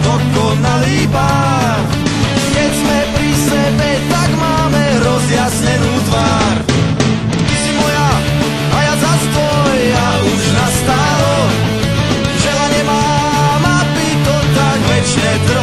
dokonalý pár. Keď sme pri sebe, tak máme rozjasnenú tvár. Ty si moja a ja za tvoj a už nastálo. žela mám, aby to tak večne trvalo.